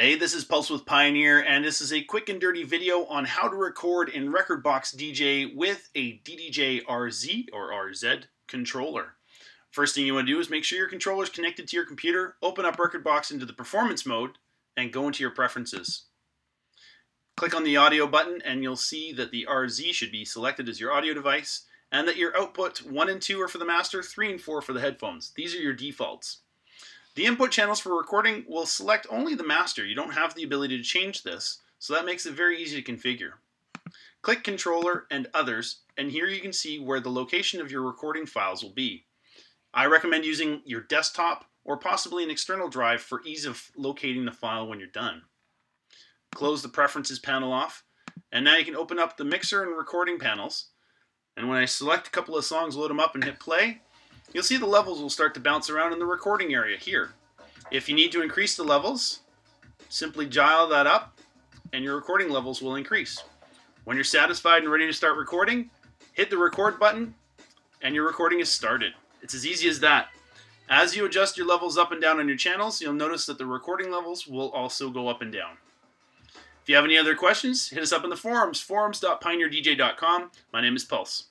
Hey, this is Pulse with Pioneer, and this is a quick and dirty video on how to record in Rekordbox DJ with a DDJ RZ or RZ controller. First thing you want to do is make sure your controller is connected to your computer, open up Rekordbox into the performance mode, and go into your preferences. Click on the audio button and you'll see that the RZ should be selected as your audio device and that your output 1 and 2 are for the master, 3 and 4 for the headphones. These are your defaults. The input channels for recording will select only the master. You don't have the ability to change this, so that makes it very easy to configure. Click Controller and Others, and here you can see where the location of your recording files will be. I recommend using your desktop or possibly an external drive for ease of locating the file when you're done. Close the Preferences panel off, and now you can open up the mixer and recording panels. And when I select a couple of songs, load them up and hit play, you'll see the levels will start to bounce around in the recording area here. If you need to increase the levels, simply dial that up and your recording levels will increase. When you're satisfied and ready to start recording, hit the record button and your recording is started. It's as easy as that. As you adjust your levels up and down on your channels, you'll notice that the recording levels will also go up and down. If you have any other questions, hit us up in the forums, forums.pioneerdj.com. My name is Pulse.